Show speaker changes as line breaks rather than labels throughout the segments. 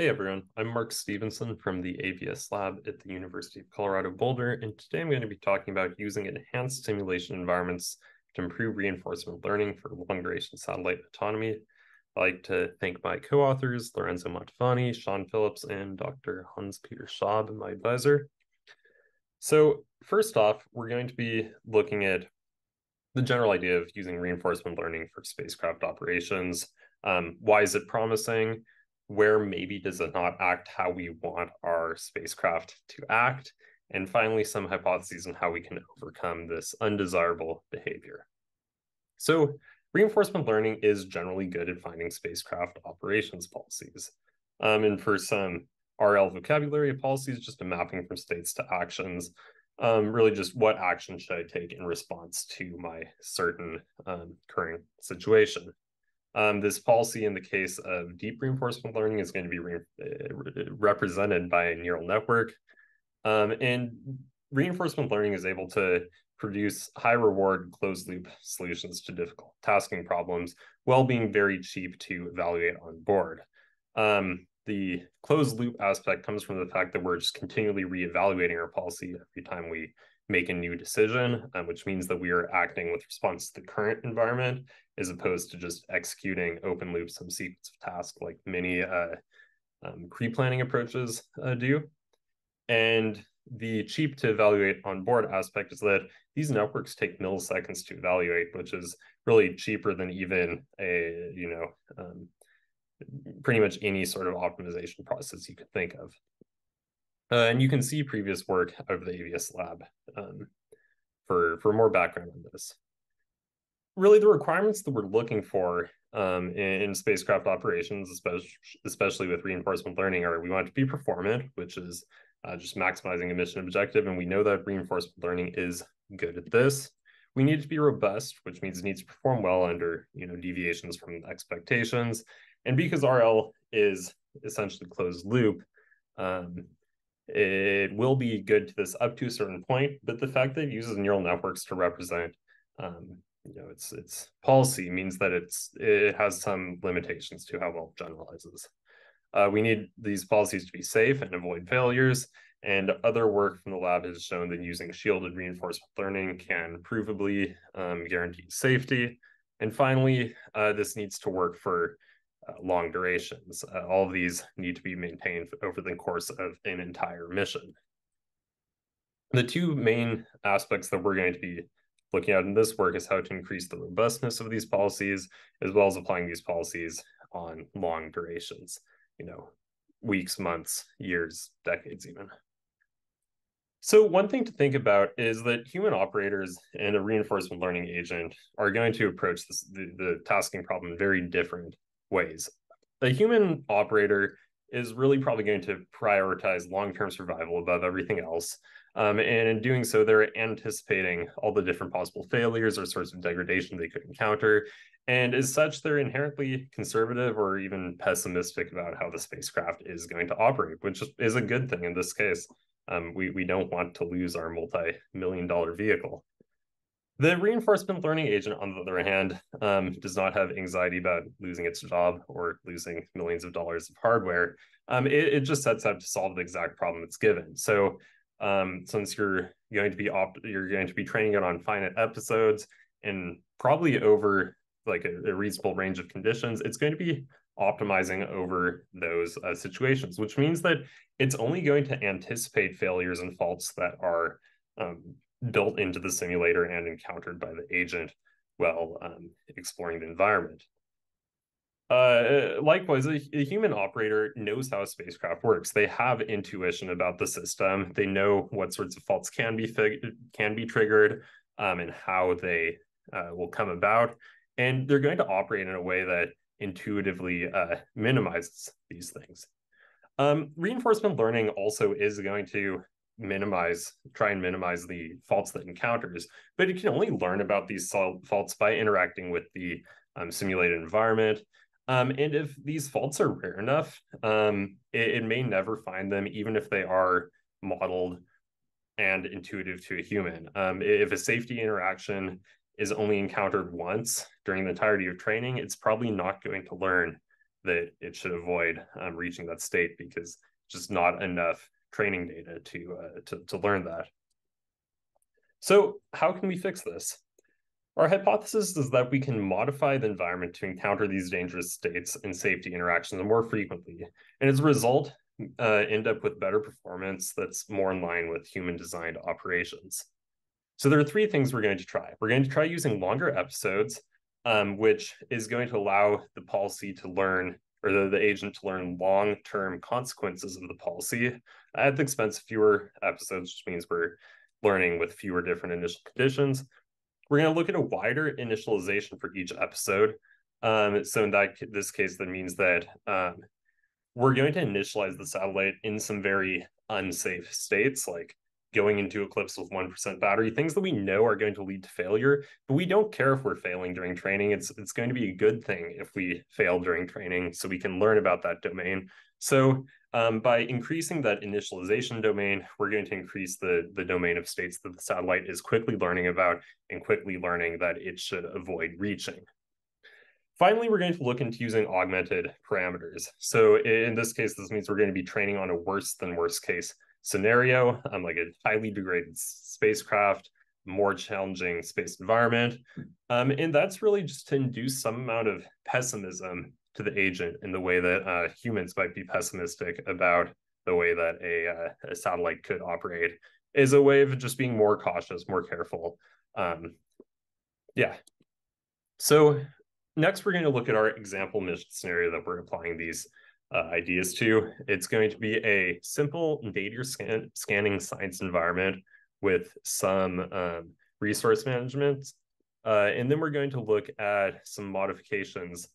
Hey everyone, I'm Mark Stephenson from the AVS lab at the University of Colorado Boulder, and today I'm going to be talking about using enhanced simulation environments to improve reinforcement learning for long duration satellite autonomy. I'd like to thank my co-authors, Lorenzo Mantovani, Sean Phillips, and Dr. Hanspeter Schaub, my advisor. So first off, we're going to be looking at the general idea of using reinforcement learning for spacecraft operations. Um, why is it promising? Where maybe does it not act how we want our spacecraft to act, and finally, some hypotheses on how we can overcome this undesirable behavior. So, reinforcement learning is generally good at finding spacecraft operations policies. Um, and for some RL vocabulary policies, just a mapping from states to actions, um, really just what action should I take in response to my certain um, current situation. Um, this policy in the case of deep reinforcement learning is going to be re uh, represented by a neural network. Um, and reinforcement learning is able to produce high reward closed loop solutions to difficult tasking problems while being very cheap to evaluate on board. Um, the closed loop aspect comes from the fact that we're just continually reevaluating our policy every time we make a new decision, um, which means that we are acting with response to the current environment as opposed to just executing open loop some sequence of tasks like many uh, um, pre-planning approaches uh, do. And the cheap to evaluate on board aspect is that these networks take milliseconds to evaluate, which is really cheaper than even a, you know, um, pretty much any sort of optimization process you could think of. Uh, and you can see previous work of the AVS lab um, for, for more background on this. Really, the requirements that we're looking for um, in, in, spacecraft operations, especially, especially with reinforcement learning, are we want to be performant, which is uh, just maximizing a mission objective. And we know that reinforcement learning is good at this. We need to be robust, which means it needs to perform well under you know deviations from expectations. And because RL is essentially closed loop, um, it will be good to this up to a certain point, but the fact that it uses neural networks to represent um, you know its its policy means that it's it has some limitations to how well it generalizes. Uh, we need these policies to be safe and avoid failures. And other work from the lab has shown that using shielded reinforcement learning can provably um, guarantee safety. And finally, uh, this needs to work for uh, long durations. Uh, all of these need to be maintained over the course of an entire mission. The two main aspects that we're going to be looking at in this work is how to increase the robustness of these policies, as well as applying these policies on long durations, you know, weeks, months, years, decades even. So one thing to think about is that human operators and a reinforcement learning agent are going to approach this, the, the tasking problem very different ways. A human operator is really probably going to prioritize long-term survival above everything else. Um, and in doing so, they're anticipating all the different possible failures or sorts of degradation they could encounter. And as such, they're inherently conservative or even pessimistic about how the spacecraft is going to operate, which is a good thing in this case. Um, we, we don't want to lose our multi-million dollar vehicle. The reinforcement learning agent, on the other hand, um, does not have anxiety about losing its job or losing millions of dollars of hardware. Um, it, it, just sets out to solve the exact problem it's given. So um, since you're going to be opt- you're going to be training it on finite episodes and probably over like a, a reasonable range of conditions, it's going to be optimizing over those uh, situations, which means that it's only going to anticipate failures and faults that are um, built into the simulator and encountered by the agent while um, exploring the environment. Uh, likewise, a, a, human operator knows how a spacecraft works. They have intuition about the system. They know what sorts of faults can be can be triggered um, and how they uh, will come about, and they're going to operate in a way that intuitively uh, minimizes these things. Um, reinforcement learning also is going to minimize, try and minimize the faults that encounters, but it can only learn about these faults by interacting with the um, simulated environment. Um, and if these faults are rare enough, um, it, it, may never find them, even if they are modeled and intuitive to a human. Um, if a safety interaction is only encountered once during the entirety of training, it's probably not going to learn that it should avoid um, reaching that state because just not enough training data to, uh, to, to learn that. So how can we fix this? Our hypothesis is that we can modify the environment to encounter these dangerous states and safety interactions more frequently. And as a result, uh, end up with better performance that's more in line with human designed operations. So there are three things we're going to try. We're going to try using longer episodes, um, which is going to allow the policy to learn or the, the agent to learn long-term consequences of the policy at the expense of fewer episodes, which means we're learning with fewer different initial conditions. We're going to look at a wider initialization for each episode. Um, so in that this case, that means that um, we're going to initialize the satellite in some very unsafe states, like going into eclipse with 1% battery, things that we know are going to lead to failure, but we don't care if we're failing during training. It's, it's going to be a good thing if we fail during training so we can learn about that domain. So um, by increasing that initialization domain, we're going to increase the, the domain of states that the satellite is quickly learning about and quickly learning that it should avoid reaching. Finally, we're going to look into using augmented parameters. So in this case, this means we're going to be training on a worse than worst case scenario, um, like a highly degraded spacecraft, more challenging space environment. Um, and that's really just to induce some amount of pessimism to the agent in the way that uh, humans might be pessimistic about the way that a, uh, a, satellite could operate is a way of just being more cautious, more careful. Um, yeah. So next, we're going to look at our example mission scenario that we're applying these uh, ideas to. It's going to be a simple data scan scanning science environment with some um, resource management. Uh, and then we're going to look at some modifications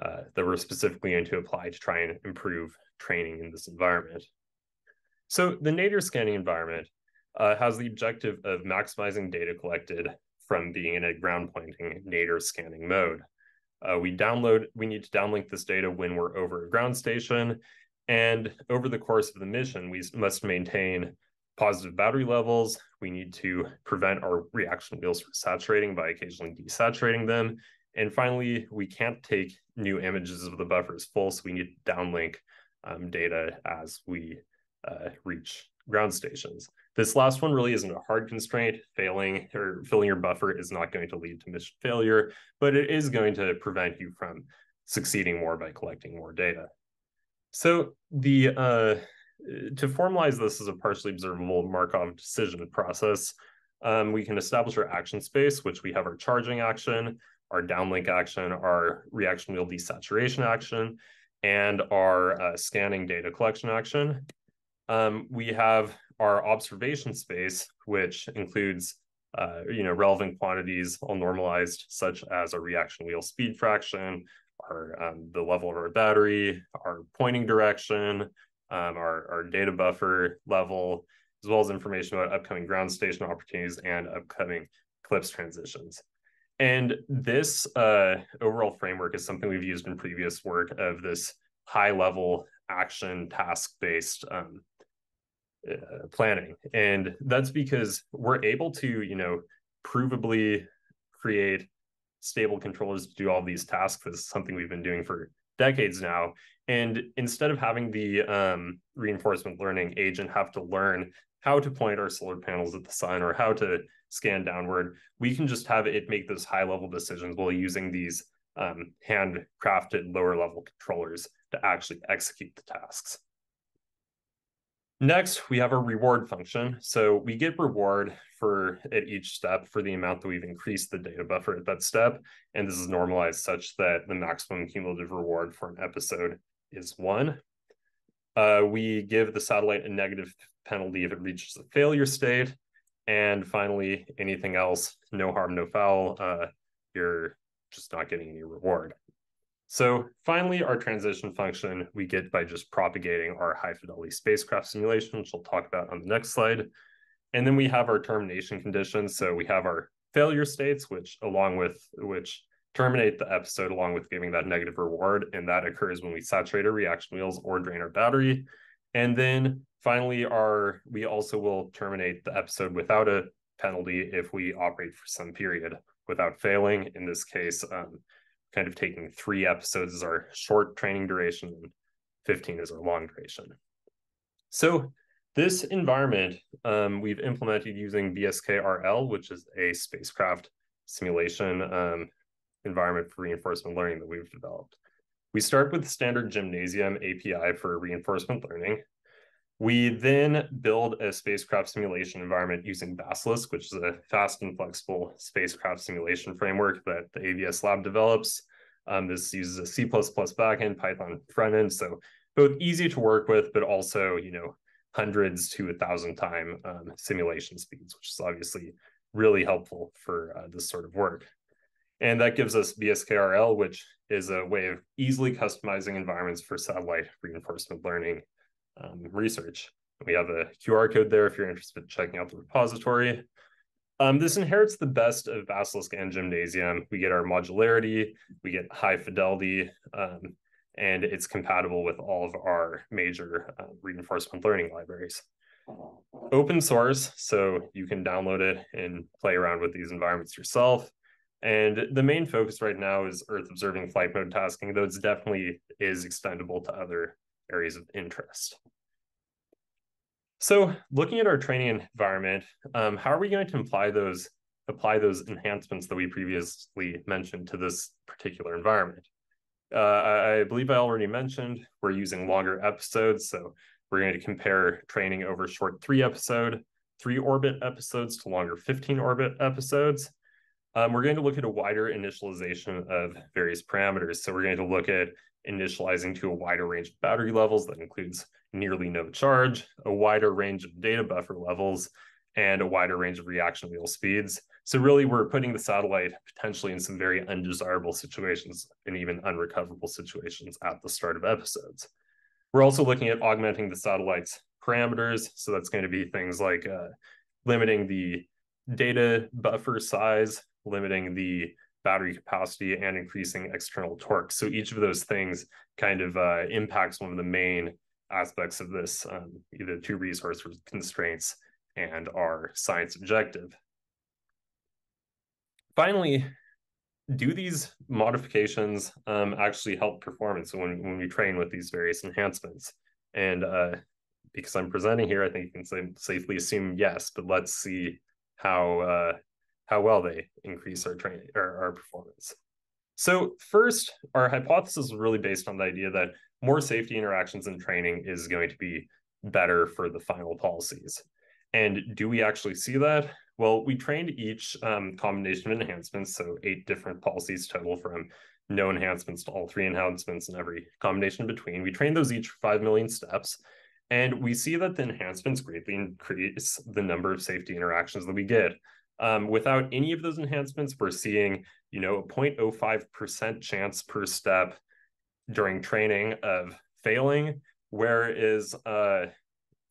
uh, that we're specifically going to apply to try and improve training in this environment. So the nadir scanning environment uh, has the objective of maximizing data collected from being in a ground pointing nadir scanning mode. Uh, we download, we need to downlink this data when we're over a ground station. And over the course of the mission, we must maintain positive battery levels. We need to prevent our reaction wheels from saturating by occasionally desaturating them. And finally, we can't take new images of the buffers full, so we need to downlink um, data as we uh, reach ground stations. This last one really isn't a hard constraint. Failing or filling your buffer is not going to lead to mission failure, but it is going to prevent you from succeeding more by collecting more data. So the uh, to formalize this as a partially observable Markov decision process, um, we can establish our action space, which we have our charging action, our downlink action, our reaction wheel desaturation action, and our uh, scanning data collection action. Um, we have our observation space, which includes uh, you know relevant quantities all normalized, such as a reaction wheel speed fraction, our um, the level of our battery, our pointing direction, um, our, our data buffer level, as well as information about upcoming ground station opportunities and upcoming eclipse transitions. And this uh, overall framework is something we've used in previous work of this high level action task based um, uh, planning. And that's because we're able to you know provably create stable controllers to do all these tasks. This is something we've been doing for decades now. And instead of having the um, reinforcement learning agent have to learn how to point our solar panels at the sun or how to scan downward we can just have it make those high level decisions while using these um, handcrafted lower level controllers to actually execute the tasks Next, we have a reward function. So we get reward for at each step for the amount that we've increased the data buffer at that step. And this is normalized such that the maximum cumulative reward for an episode is one. Uh, we give the satellite a negative penalty if it reaches a failure state. And finally, anything else, no harm, no foul, uh, you're just not getting any reward. So finally, our transition function we get by just propagating our high fidelity spacecraft simulation, which we'll talk about on the next slide. And then we have our termination conditions. So we have our failure states, which along with which terminate the episode along with giving that negative reward. And that occurs when we saturate our reaction wheels or drain our battery. And then finally, our we also will terminate the episode without a penalty if we operate for some period without failing. In this case, um, kind of taking three episodes as our short training duration and 15 is our long duration. So this environment um, we've implemented using BSK-RL, which is a spacecraft simulation um, environment for reinforcement learning that we've developed. We start with standard gymnasium API for reinforcement learning. We then build a spacecraft simulation environment using Basilisk, which is a fast and flexible spacecraft simulation framework that the AVS lab develops. Um, this uses a C++ backend, Python frontend, so both easy to work with, but also, you know, hundreds to a thousand time um, simulation speeds, which is obviously really helpful for uh, this sort of work. And that gives us BSK-RL, which is a way of easily customizing environments for satellite reinforcement learning um, research. We have a QR code there if you're interested in checking out the repository. Um, this inherits the best of Basilisk and Gymnasium. We get our modularity, we get high fidelity, um, and it's compatible with all of our major uh, reinforcement learning libraries. Open source, so you can download it and play around with these environments yourself. And the main focus right now is Earth observing flight mode tasking, though it's definitely is extendable to other areas of interest. So looking at our training environment, um, how are we going to apply those apply those enhancements that we previously mentioned to this particular environment? Uh, I, believe I already mentioned we're using longer episodes. So we're going to compare training over short three episode, three orbit episodes to longer 15 orbit episodes. Um, we're going to look at a wider initialization of various parameters. So we're going to look at initializing to a wider range of battery levels that includes nearly no charge, a wider range of data buffer levels, and a wider range of reaction wheel speeds. So really we're putting the satellite potentially in some very undesirable situations and even unrecoverable situations at the start of episodes. We're also looking at augmenting the satellite's parameters. So that's going to be things like uh, limiting the data buffer size, limiting the battery capacity and increasing external torque. So each of those things kind of uh, impacts one of the main aspects of this, um, either two resource constraints and our science objective. Finally, do these modifications um, actually help performance when, when we train with these various enhancements? And uh, because I'm presenting here, I think you can safely assume yes, but let's see how uh, how well they increase our training or our performance. So first, our hypothesis is really based on the idea that more safety interactions in training is going to be better for the final policies. And do we actually see that? Well, we trained each um, combination of enhancements, so eight different policies total from no enhancements to all three enhancements and every combination between. We trained those each for 5 million steps. And we see that the enhancements greatly increase the number of safety interactions that we get. Um, without any of those enhancements, we're seeing, you know, a 0.05% chance per step during training of failing, whereas uh,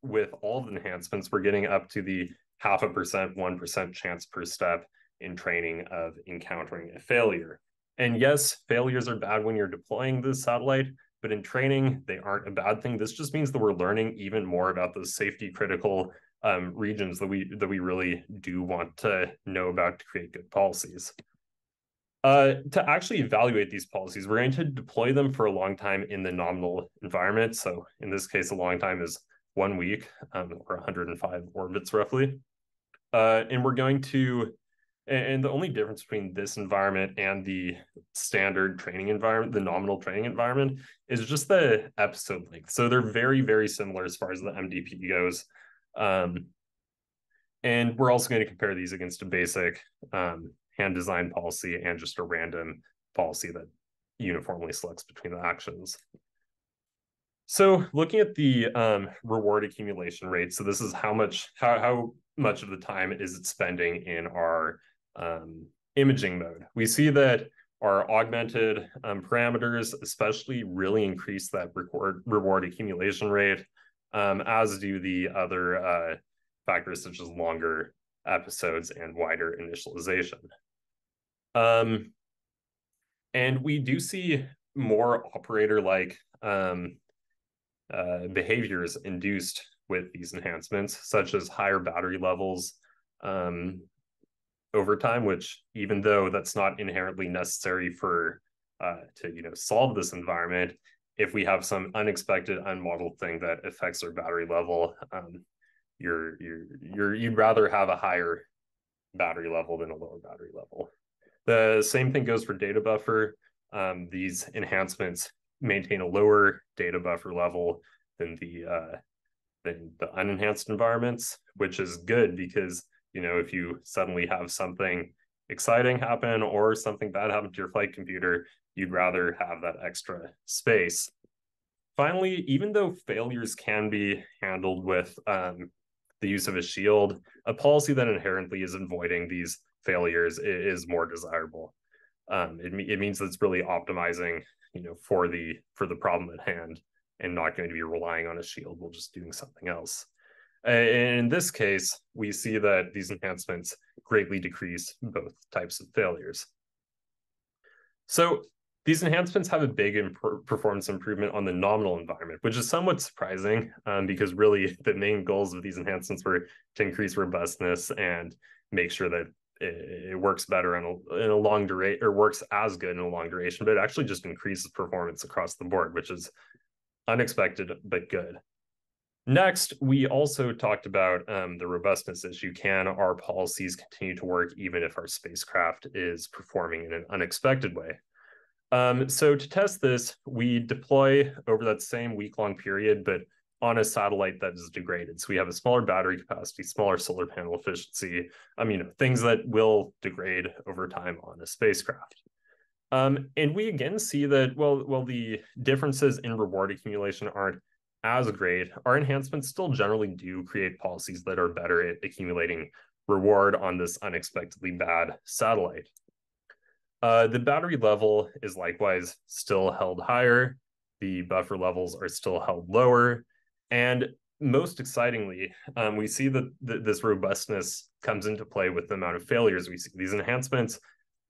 with all the enhancements, we're getting up to the half a percent, 1% chance per step in training of encountering a failure. And yes, failures are bad when you're deploying the satellite, but in training, they aren't a bad thing. This just means that we're learning even more about those safety critical um, regions that we that we really do want to know about to create good policies. Uh, to actually evaluate these policies, we're going to deploy them for a long time in the nominal environment. So in this case, a long time is one week um, or 105 orbits roughly. Uh, and we're going to, and the only difference between this environment and the standard training environment, the nominal training environment, is just the episode length. So they're very, very similar as far as the MDP goes. Um, and we're also going to compare these against a basic um, hand design policy and just a random policy that uniformly selects between the actions. So looking at the um, reward accumulation rate, so this is how much how, how much of the time is it spending in our um, imaging mode. We see that our augmented um, parameters especially really increase that record, reward accumulation rate um, as do the other uh, factors such as longer episodes and wider initialization. Um, and we do see more operator-like um, uh, behaviors induced with these enhancements, such as higher battery levels um, over time, which even though that's not inherently necessary for uh, to you know solve this environment if we have some unexpected unmodeled thing that affects our battery level um, you're you're you're you'd rather have a higher battery level than a lower battery level. The same thing goes for data buffer. Um, these enhancements maintain a lower data buffer level than the uh, than the unenhanced environments which is good because you know if you suddenly have something exciting happen or something bad happen to your flight computer you'd rather have that extra space. Finally, even though failures can be handled with um, the use of a shield, a policy that inherently is avoiding these failures is more desirable. Um, it, it means that it's really optimizing, you know, for the for the problem at hand, and not going to be relying on a shield while just doing something else. And in this case, we see that these enhancements greatly decrease both types of failures. So these enhancements have a big imp performance improvement on the nominal environment, which is somewhat surprising um, because really the main goals of these enhancements were to increase robustness and make sure that it, it works better in a, in a long duration or works as good in a long duration, but it actually just increases performance across the board, which is unexpected but good. Next, we also talked about um, the robustness issue. Can our policies continue to work even if our spacecraft is performing in an unexpected way? Um, so to test this, we deploy over that same week-long period, but on a satellite that is degraded. So we have a smaller battery capacity, smaller solar panel efficiency, um, you know, things that will degrade over time on a spacecraft. Um, and we again see that, well, well, the differences in reward accumulation aren't as great. Our enhancements still generally do create policies that are better at accumulating reward on this unexpectedly bad satellite. Uh, the battery level is likewise still held higher. The buffer levels are still held lower. And most excitingly, um, we see that th this robustness comes into play with the amount of failures we see. These enhancements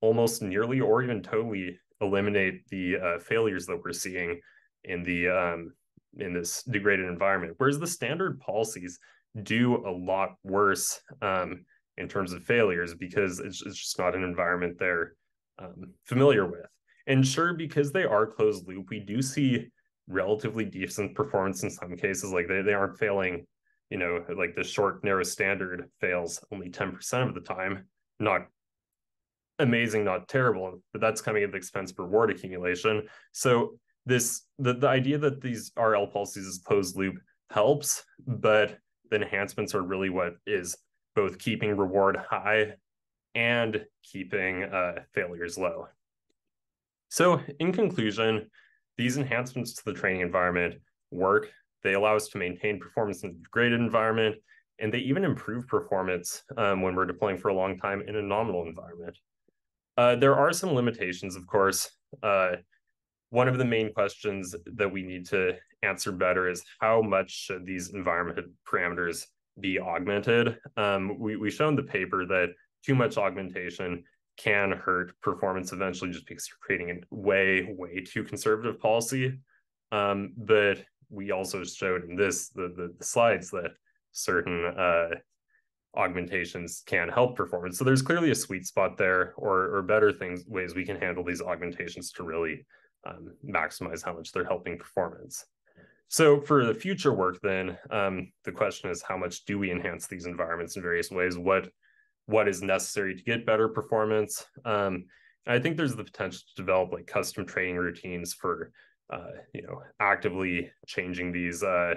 almost nearly or even totally eliminate the uh, failures that we're seeing in the um, in this degraded environment. Whereas the standard policies do a lot worse um, in terms of failures because it's, it's just not an environment they're um, familiar with. And sure, because they are closed loop, we do see relatively decent performance in some cases. Like they, they aren't failing, you know, like the short, narrow standard fails only 10% of the time. Not amazing, not terrible, but that's coming at the expense of reward accumulation. So this the, the idea that these RL policies is closed loop helps, but the enhancements are really what is both keeping reward high and keeping uh, failures low. So in conclusion, these enhancements to the training environment work. They allow us to maintain performance in a degraded environment, and they even improve performance um, when we're deploying for a long time in a nominal environment. Uh, there are some limitations, of course. Uh, one of the main questions that we need to answer better is how much should these environment parameters be augmented? Um, we, we in the paper that too much augmentation can hurt performance eventually just because you're creating a way, way too conservative policy. Um, but we also showed in this, the, the, the slides that certain uh, augmentations can help performance. So there's clearly a sweet spot there or, or better things, ways we can handle these augmentations to really um, maximize how much they're helping performance. So for the future work, then um, the question is how much do we enhance these environments in various ways? What what is necessary to get better performance. Um, I think there's the potential to develop like custom training routines for, uh, you know, actively changing these, uh,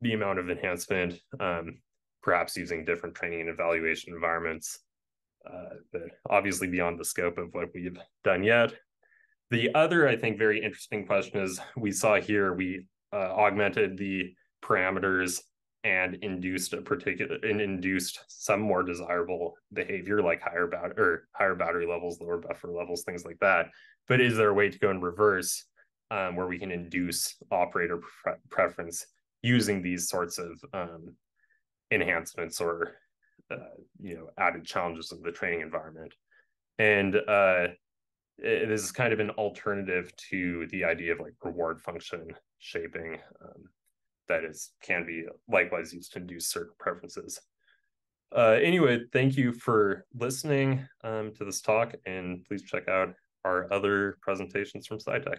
the amount of enhancement, um, perhaps using different training and evaluation environments, uh, but obviously beyond the scope of what we've done yet. The other, I think, very interesting question is we saw here we uh, augmented the parameters and induced a particular and induced some more desirable behavior like higher battery or higher battery levels lower buffer levels things like that. But is there a way to go in reverse um, where we can induce operator pre preference using these sorts of um, enhancements or uh, you know added challenges of the training environment? And uh, is kind of an alternative to the idea of like reward function shaping um, that is can be likewise used to induce certain preferences. Uh, anyway, thank you for listening um, to this talk, and please check out our other presentations from SciTech.